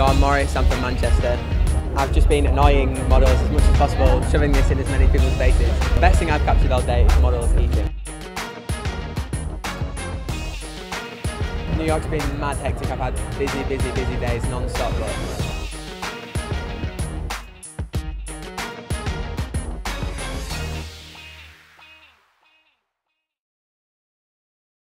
I'm Morris, I'm from Manchester. I've just been annoying models as much as possible, shoving this in as many people's faces. The best thing I've captured all day is models eating. New York's been mad hectic. I've had busy, busy, busy days non-stop,